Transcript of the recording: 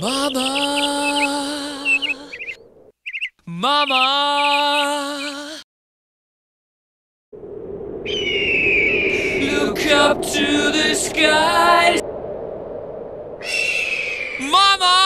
Mama! Mama! Look up to the skies! Mama!